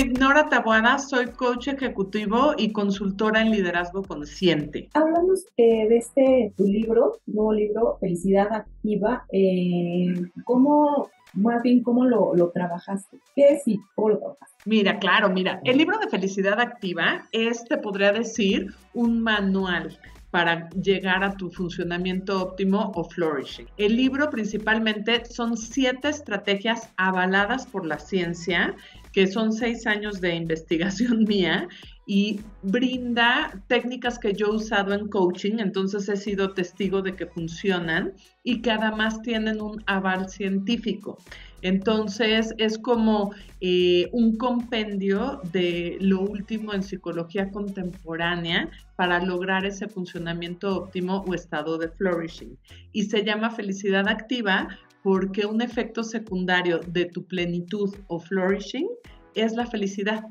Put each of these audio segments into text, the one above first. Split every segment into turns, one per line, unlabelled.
Soy Nora Tabuada, soy coach ejecutivo y consultora en liderazgo consciente.
Hablamos eh, de este tu libro, nuevo libro, Felicidad Activa. Eh, ¿Cómo, más bien, cómo lo, lo trabajaste? ¿Qué es y cómo lo trabajaste?
Mira, claro, mira, el libro de Felicidad Activa es, te podría decir, un manual para llegar a tu funcionamiento óptimo o flourishing. El libro principalmente son siete estrategias avaladas por la ciencia, que son seis años de investigación mía y brinda técnicas que yo he usado en coaching, entonces he sido testigo de que funcionan y que además tienen un aval científico. Entonces es como eh, un compendio de lo último en psicología contemporánea para lograr ese funcionamiento óptimo o estado de flourishing. Y se llama felicidad activa porque un efecto secundario de tu plenitud o flourishing es la felicidad.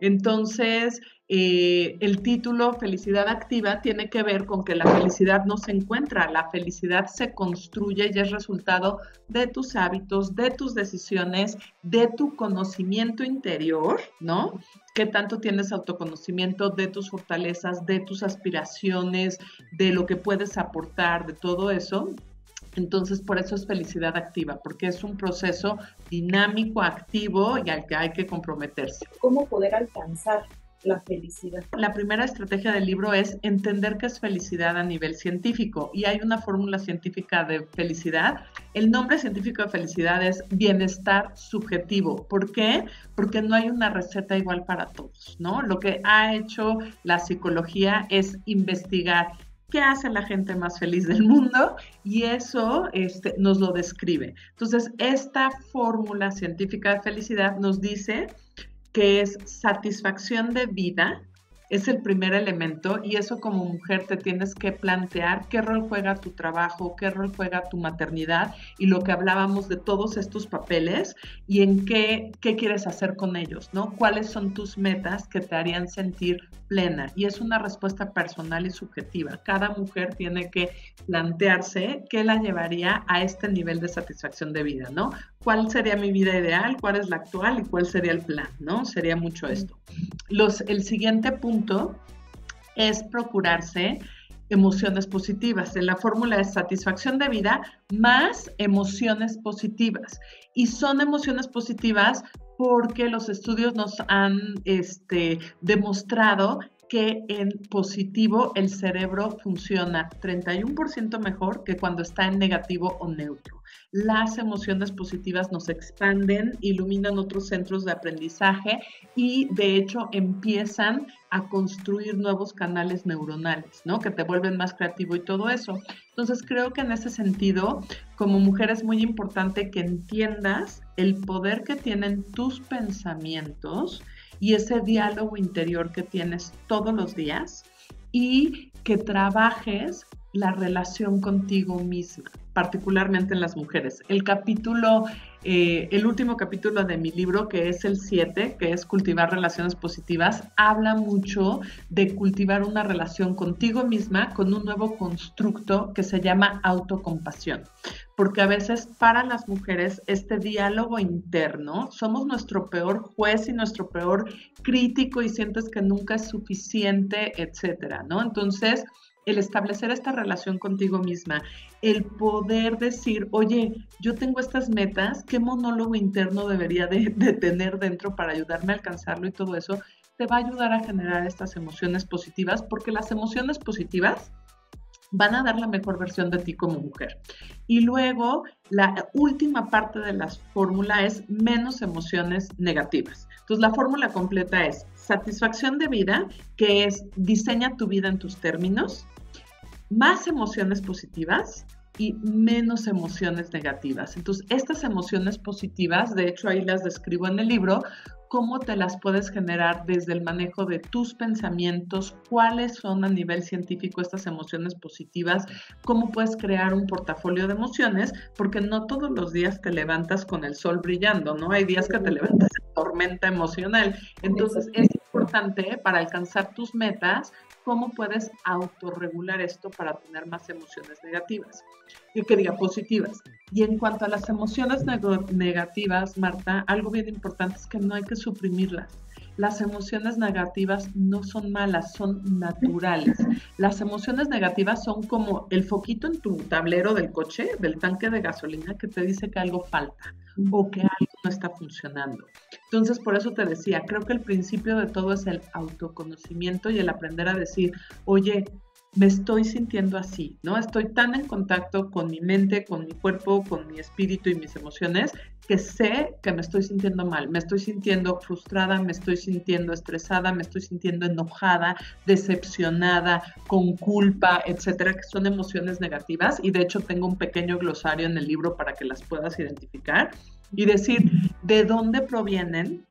Entonces, eh, el título Felicidad Activa tiene que ver con que la felicidad no se encuentra, la felicidad se construye y es resultado de tus hábitos, de tus decisiones, de tu conocimiento interior, ¿no? ¿Qué tanto tienes autoconocimiento de tus fortalezas, de tus aspiraciones, de lo que puedes aportar, de todo eso? Entonces, por eso es felicidad activa, porque es un proceso dinámico, activo y al que hay que comprometerse.
¿Cómo poder alcanzar la felicidad?
La primera estrategia del libro es entender qué es felicidad a nivel científico y hay una fórmula científica de felicidad. El nombre científico de felicidad es bienestar subjetivo. ¿Por qué? Porque no hay una receta igual para todos, ¿no? Lo que ha hecho la psicología es investigar qué hace la gente más feliz del mundo y eso este, nos lo describe. Entonces, esta fórmula científica de felicidad nos dice que es satisfacción de vida, es el primer elemento y eso como mujer te tienes que plantear qué rol juega tu trabajo, qué rol juega tu maternidad y lo que hablábamos de todos estos papeles y en qué, qué quieres hacer con ellos, ¿no? ¿Cuáles son tus metas que te harían sentir plena? Y es una respuesta personal y subjetiva. Cada mujer tiene que plantearse qué la llevaría a este nivel de satisfacción de vida, ¿no? ¿Cuál sería mi vida ideal? ¿Cuál es la actual? ¿Y cuál sería el plan? ¿No? Sería mucho esto. Los, el siguiente punto es procurarse emociones positivas. En la fórmula de satisfacción de vida más emociones positivas. Y son emociones positivas porque los estudios nos han este, demostrado que en positivo el cerebro funciona 31% mejor que cuando está en negativo o neutro. Las emociones positivas nos expanden, iluminan otros centros de aprendizaje y de hecho empiezan a construir nuevos canales neuronales, ¿no? Que te vuelven más creativo y todo eso. Entonces creo que en ese sentido, como mujer es muy importante que entiendas el poder que tienen tus pensamientos y ese diálogo interior que tienes todos los días y que trabajes la relación contigo misma, particularmente en las mujeres. El capítulo, eh, el último capítulo de mi libro, que es el 7, que es cultivar relaciones positivas, habla mucho de cultivar una relación contigo misma con un nuevo constructo que se llama autocompasión. Porque a veces para las mujeres este diálogo interno, somos nuestro peor juez y nuestro peor crítico y sientes que nunca es suficiente, etcétera, ¿no? Entonces, el establecer esta relación contigo misma, el poder decir, oye, yo tengo estas metas, ¿qué monólogo interno debería de, tener dentro para ayudarme a alcanzarlo y todo eso? Te va a ayudar a generar estas emociones positivas, porque las emociones positivas van a dar la mejor versión de ti como mujer. Y luego, la última parte de la fórmula es menos emociones negativas. Entonces, la fórmula completa es satisfacción de vida, que es diseña tu vida en tus términos, más emociones positivas y menos emociones negativas. Entonces, estas emociones positivas, de hecho ahí las describo en el libro, cómo te las puedes generar desde el manejo de tus pensamientos, cuáles son a nivel científico estas emociones positivas, cómo puedes crear un portafolio de emociones, porque no todos los días te levantas con el sol brillando, ¿no? Hay días que te levantas en tormenta emocional. Entonces, es importante para alcanzar tus metas cómo puedes autorregular esto para tener más emociones negativas, y que diga positivas. Y en cuanto a las emociones negativas, Marta, algo bien importante es que no hay que suprimirlas. las emociones negativas no son malas, son naturales. Las emociones negativas son como el foquito en tu tablero del coche, del tanque de gasolina, que te dice que algo falta o que algo no está funcionando. Entonces, por eso te decía, creo que el principio de todo es el autoconocimiento y el aprender a decir, oye, me estoy sintiendo así, ¿no? Estoy tan en contacto con mi mente, con mi cuerpo, con mi espíritu y mis emociones que sé que me estoy sintiendo mal, me estoy sintiendo frustrada, me estoy sintiendo estresada, me estoy sintiendo enojada, decepcionada, con culpa, etcétera, que son emociones negativas y de hecho tengo un pequeño glosario en el libro para que las puedas identificar y decir de dónde provienen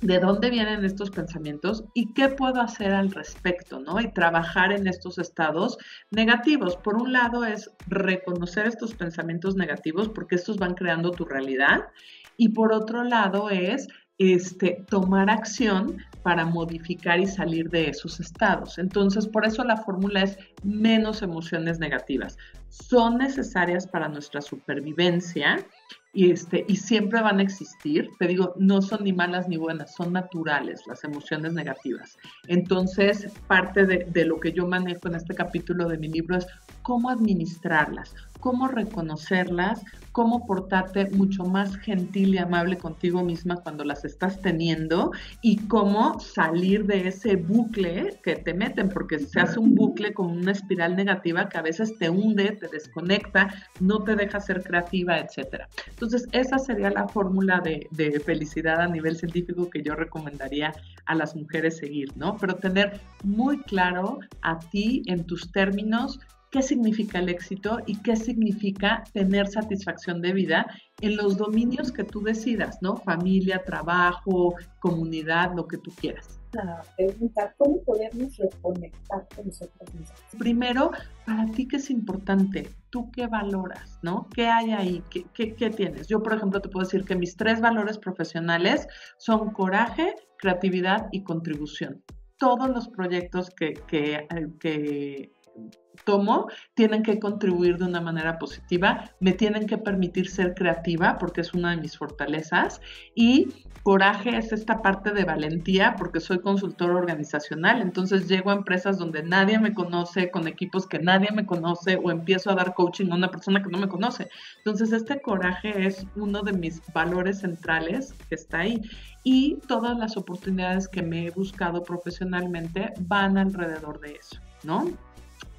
de dónde vienen estos pensamientos y qué puedo hacer al respecto, ¿no? Y trabajar en estos estados negativos. Por un lado es reconocer estos pensamientos negativos porque estos van creando tu realidad y por otro lado es este, tomar acción para modificar y salir de esos estados. Entonces, por eso la fórmula es menos emociones negativas. Son necesarias para nuestra supervivencia y, este, y siempre van a existir. Te digo, no son ni malas ni buenas, son naturales las emociones negativas. Entonces, parte de, de lo que yo manejo en este capítulo de mi libro es cómo administrarlas, cómo reconocerlas, cómo portarte mucho más gentil y amable contigo misma cuando las estás teniendo y cómo salir de ese bucle que te meten, porque se hace un bucle como una espiral negativa que a veces te hunde, te desconecta, no te deja ser creativa, etc. Entonces, esa sería la fórmula de, de felicidad a nivel científico que yo recomendaría a las mujeres seguir, ¿no? Pero tener muy claro a ti en tus términos qué significa el éxito y qué significa tener satisfacción de vida en los dominios que tú decidas, ¿no? Familia, trabajo, comunidad, lo que tú quieras.
pregunta, ¿cómo podemos reconectar con nosotros mismos?
Primero, para ti qué es importante, tú qué valoras, ¿no? ¿Qué hay ahí? ¿Qué, qué, qué tienes? Yo, por ejemplo, te puedo decir que mis tres valores profesionales son coraje, creatividad y contribución. Todos los proyectos que, que, que tomo tienen que contribuir de una manera positiva, me tienen que permitir ser creativa porque es una de mis fortalezas y coraje es esta parte de valentía porque soy consultor organizacional, entonces llego a empresas donde nadie me conoce, con equipos que nadie me conoce o empiezo a dar coaching a una persona que no me conoce. Entonces este coraje es uno de mis valores centrales que está ahí y todas las oportunidades que me he buscado profesionalmente van alrededor de eso, ¿no?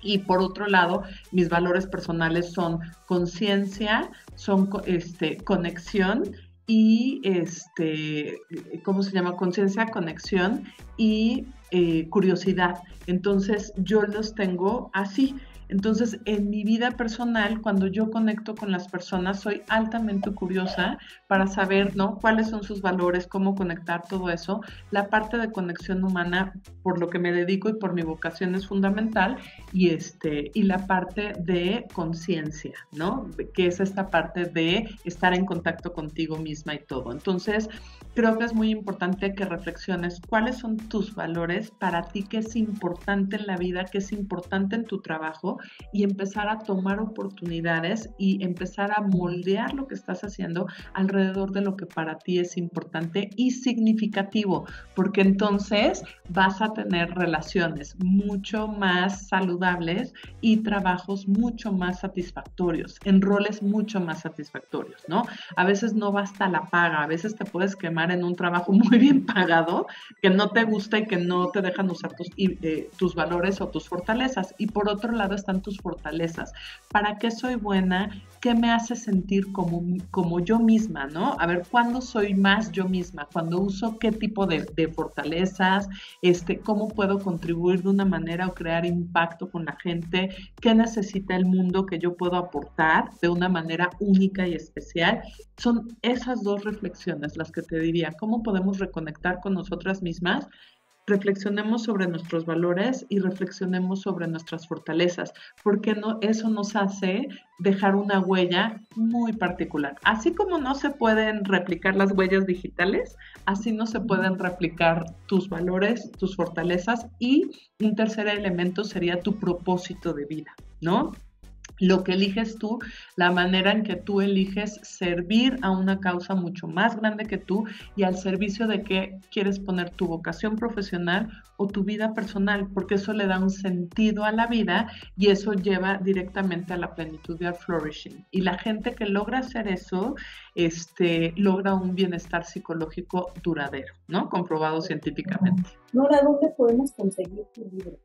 Y por otro lado, mis valores personales son conciencia, son este, conexión y, este, ¿cómo se llama? Conciencia, conexión y eh, curiosidad. Entonces, yo los tengo así. Entonces, en mi vida personal, cuando yo conecto con las personas, soy altamente curiosa para saber, ¿no? Cuáles son sus valores, cómo conectar todo eso. La parte de conexión humana, por lo que me dedico y por mi vocación, es fundamental. Y, este, y la parte de conciencia, ¿no? Que es esta parte de estar en contacto contigo misma y todo. Entonces, creo que es muy importante que reflexiones cuáles son tus valores para ti, qué es importante en la vida, qué es importante en tu trabajo y empezar a tomar oportunidades y empezar a moldear lo que estás haciendo alrededor de lo que para ti es importante y significativo, porque entonces vas a tener relaciones mucho más saludables y trabajos mucho más satisfactorios, en roles mucho más satisfactorios, ¿no? A veces no basta la paga, a veces te puedes quemar en un trabajo muy bien pagado que no te gusta y que no te dejan usar tus, eh, tus valores o tus fortalezas. Y por otro lado está tus fortalezas, para qué soy buena, qué me hace sentir como, como yo misma, ¿no? A ver, ¿cuándo soy más yo misma? Cuando uso qué tipo de, de fortalezas, este, cómo puedo contribuir de una manera o crear impacto con la gente, qué necesita el mundo que yo puedo aportar de una manera única y especial. Son esas dos reflexiones las que te diría, ¿cómo podemos reconectar con nosotras mismas? Reflexionemos sobre nuestros valores y reflexionemos sobre nuestras fortalezas, porque no, eso nos hace dejar una huella muy particular. Así como no se pueden replicar las huellas digitales, así no se pueden replicar tus valores, tus fortalezas y un tercer elemento sería tu propósito de vida, ¿no? Lo que eliges tú, la manera en que tú eliges servir a una causa mucho más grande que tú y al servicio de que quieres poner tu vocación profesional o tu vida personal, porque eso le da un sentido a la vida y eso lleva directamente a la plenitud y al flourishing. Y la gente que logra hacer eso, este, logra un bienestar psicológico duradero, ¿no? Comprobado científicamente.
Nora, ¿dónde podemos conseguir tu libro?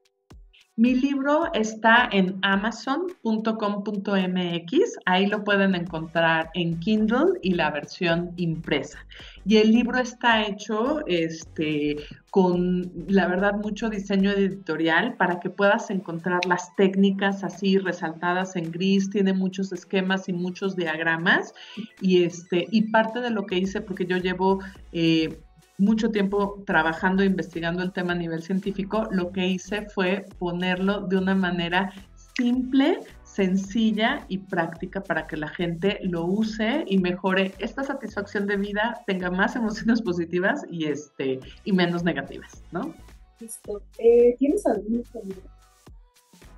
Mi libro está en amazon.com.mx, ahí lo pueden encontrar en Kindle y la versión impresa. Y el libro está hecho este, con, la verdad, mucho diseño editorial para que puedas encontrar las técnicas así resaltadas en gris, tiene muchos esquemas y muchos diagramas. Y, este, y parte de lo que hice, porque yo llevo... Eh, mucho tiempo trabajando e investigando el tema a nivel científico, lo que hice fue ponerlo de una manera simple, sencilla y práctica para que la gente lo use y mejore esta satisfacción de vida, tenga más emociones positivas y este y menos negativas, ¿no?
Listo. Eh, ¿Tienes algún otro libro?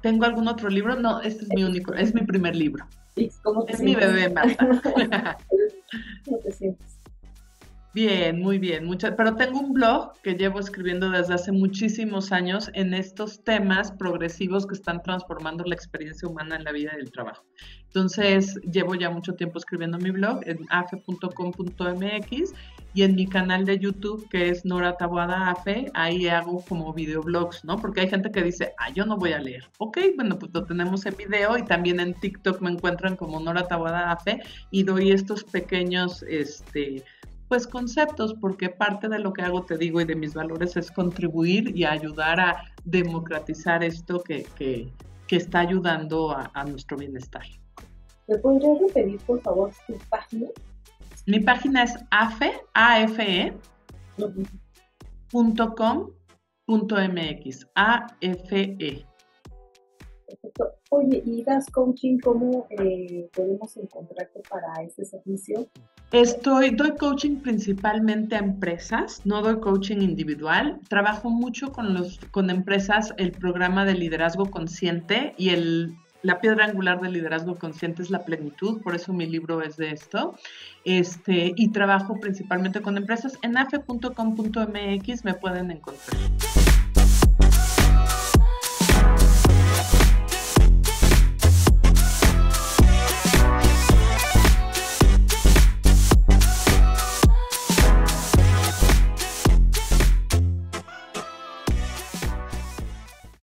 ¿Tengo algún otro libro? No, este es mi único, es mi primer libro.
¿Cómo
es mi bebé, Marta.
¿Cómo te sientes?
Bien, muy bien. Mucha, pero tengo un blog que llevo escribiendo desde hace muchísimos años en estos temas progresivos que están transformando la experiencia humana en la vida y el trabajo. Entonces, llevo ya mucho tiempo escribiendo mi blog en afe.com.mx y en mi canal de YouTube que es Nora Tabuada Afe, ahí hago como videoblogs, ¿no? Porque hay gente que dice, ah, yo no voy a leer. Ok, bueno, pues lo tenemos en video y también en TikTok me encuentran como Nora Tabuada Afe y doy estos pequeños, este, pues conceptos, porque parte de lo que hago, te digo, y de mis valores es contribuir y ayudar a democratizar esto que, que, está ayudando a, nuestro bienestar.
¿Me podrías repetir, por favor, tu página?
Mi página es afe, afe, punto com, punto mx, afe.
Perfecto. Oye, ¿y das coaching? ¿Cómo eh, podemos encontrarte para este servicio?
Estoy, doy coaching principalmente a empresas, no doy coaching individual. Trabajo mucho con, los, con empresas el programa de liderazgo consciente y el, la piedra angular del liderazgo consciente es la plenitud, por eso mi libro es de esto. Este, y trabajo principalmente con empresas. En afe.com.mx me pueden encontrar.